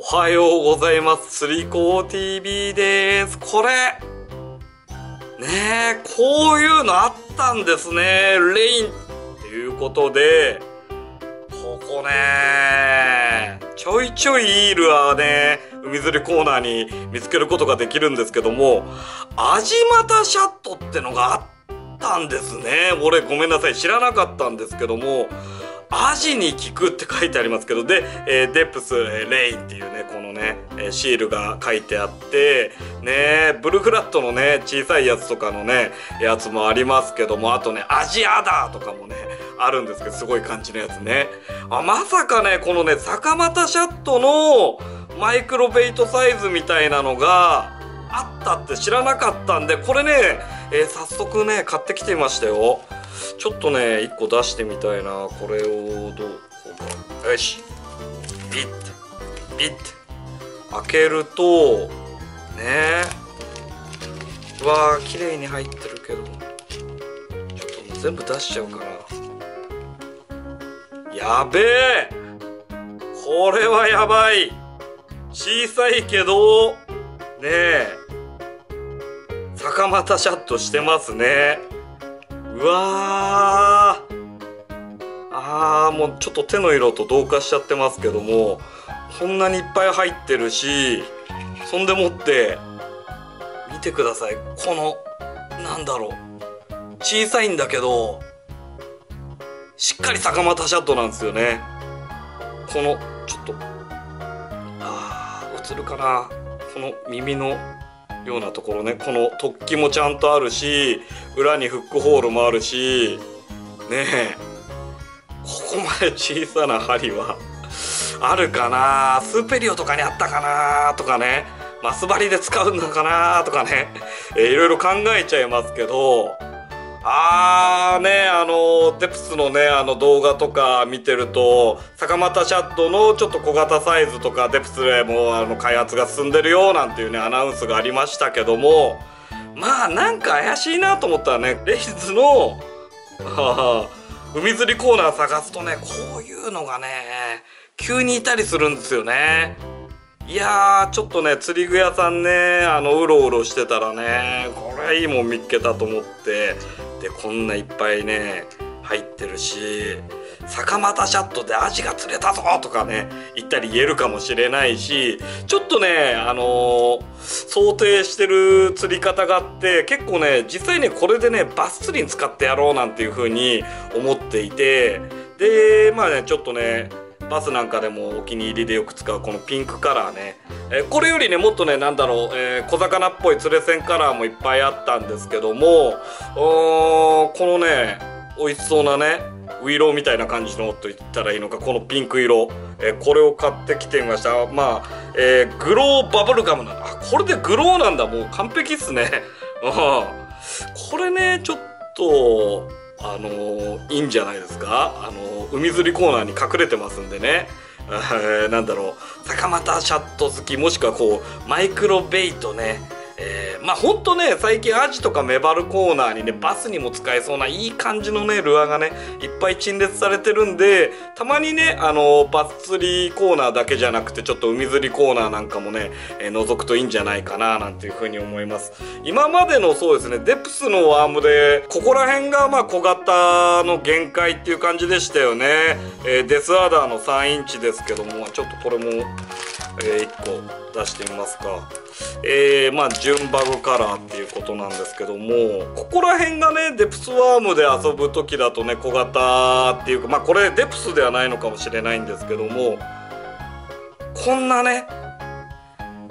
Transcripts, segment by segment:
おはようございます。釣り子 TV です。これ、ねえ、こういうのあったんですね。レインっていうことで、ここね、ちょいちょいいいルアーね、海釣りコーナーに見つけることができるんですけども、アジマタシャットってのがあったんですね。俺ごめんなさい。知らなかったんですけども、アジに効くって書いてありますけど、で、えーデプス、えーレインっていうね、このね、えーシールが書いてあって、ね、ブルフラットのね、小さいやつとかのね、やつもありますけども、あとね、アジアダーとかもね、あるんですけど、すごい感じのやつね。あ、まさかね、このね、坂又シャットのマイクロベイトサイズみたいなのがあったって知らなかったんで、これね、えー早速ね、買ってきてみましたよ。ちょっとね、一個出してみたいな。これをどう、こうか。よし。ビッて、ビッて。開けると、ねうわー、綺麗に入ってるけど。ちょっともう全部出しちゃうかな。やべえこれはやばい小さいけど、ねえ、坂又シャットしてますね。うわあーもうちょっと手の色と同化しちゃってますけどもこんなにいっぱい入ってるしそんでもって見てください。このなんだろう小さいんだけどしっかり坂又シャットなんですよね。このちょっとあー映るかな。この耳のようなところね。この突起もちゃんとあるし裏にフックホールもあるしねえ。ここまで小さな針はあるかな？スーペリオとかにあったかな？とかね。マス針で使うのかな？とかね、えーいろいろ考えちゃいますけどあーねあのデプスのねあの動画とか見てると坂又シャットのちょっと小型サイズとかデプスでもあの開発が進んでるよなんていうねアナウンスがありましたけどもまあなんか怪しいなと思ったらねレイズの 海釣りコーナー探すとねこういうのがね急にいたりするんですよね。いやーちょっとね釣り具屋さんねあのうろうろしてたらねこれいいもん見っけたと思ってでこんないっぱいね入ってるし坂又シャットでアジが釣れたぞとかね言ったり言えるかもしれないしちょっとねあのー想定してる釣り方があって結構ね実際ねこれでねバス釣りに使ってやろうなんていう風に思っていてでまあねちょっとねバスなんかでもお気に入りでよく使うこのピンクカラーね、えーこれよりねもっとねなんだろう、えー小魚っぽい釣れ線カラーもいっぱいあったんですけどもおーこのね美味しそうなねウイローみたいな感じのと言ったらいいのかこのピンク色、えーこれを買ってきてみました。まあ、えーグローバブルガムなんだ。あこれでグローなんだ。もう完璧っすね。うん。これねちょっとあのーいいんじゃないですか？あのー海釣りコーナーに隠れてますんでね。えーなんだろう。坂又シャット好きもしくはこうマイクロベイトね。えーまあほんとね最近アジとかメバルコーナーにねバスにも使えそうないい感じのねルアーがねいっぱい陳列されてるんでたまにねあのバス釣りコーナーだけじゃなくてちょっと海釣りコーナーなんかもね、えー覗くといいんじゃないかななんていうふうに思います。今までのそうですねデプスのワームでここら辺がまあ小型の限界っていう感じでしたよね、えーデスアダーの3インチですけどもちょっとこれもえー、1個出してみますか。えー、まあ純バグカラーっていうことなんですけどもここら辺がねデプスワームで遊ぶ時だとね小型っていうかまあこれデプスではないのかもしれないんですけどもこんなね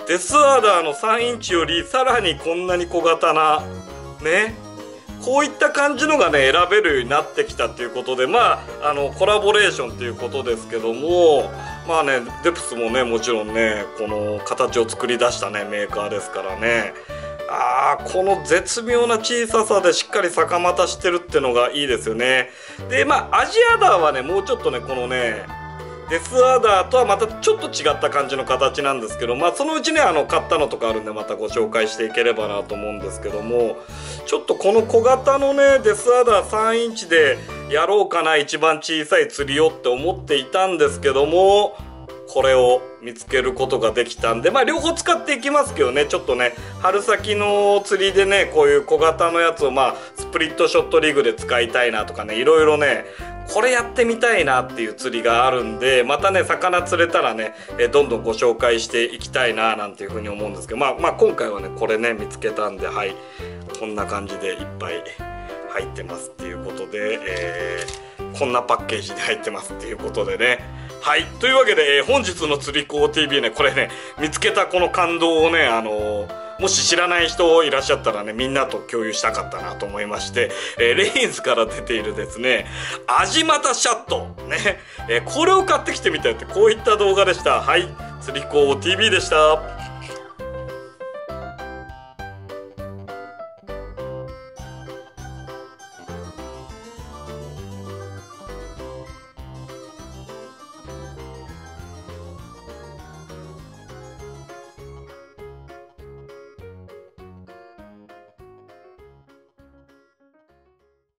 デスアーダーの3インチよりさらにこんなに小型なねこういった感じのがね選べるようになってきたっていうことでまああのコラボレーションっていうことですけどもまあねデプスもねもちろんねこの形を作り出したねメーカーですからね。あーこの絶妙な小ささでしっかり逆股してるってのがいいですよね。でまあアジアダーはねもうちょっとねこのねデスアダーとはまたちょっと違った感じの形なんですけどまあそのうちねあの買ったのとかあるんでまたご紹介していければなと思うんですけどもちょっとこの小型のねデスアダー3インチでやろうかな一番小さい釣りをって思っていたんですけどもこれを見つけることができたんで、まあ両方使っていきますけどね、ちょっとね、春先の釣りでね、こういう小型のやつをまあ、スプリットショットリグで使いたいなとかね、いろいろね、これやってみたいなっていう釣りがあるんで、またね、魚釣れたらね、えどんどんご紹介していきたいななんていうふうに思うんですけど、まあまあ今回はね、これね、見つけたんで、はい、こんな感じでいっぱい入ってますっていうことで、えー、こんなパッケージで入ってますっていうことでね、はい。というわけで、えー、本日の釣り子 TV ね、これね、見つけたこの感動をね、あのーもし知らない人いらっしゃったらね、みんなと共有したかったなと思いまして、えー、レインズから出ているですね、味またシャット。ね、えー、これを買ってきてみたいって、こういった動画でした。はい。釣り子 TV でした。